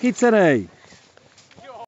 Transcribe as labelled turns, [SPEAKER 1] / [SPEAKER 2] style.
[SPEAKER 1] Kitzerei.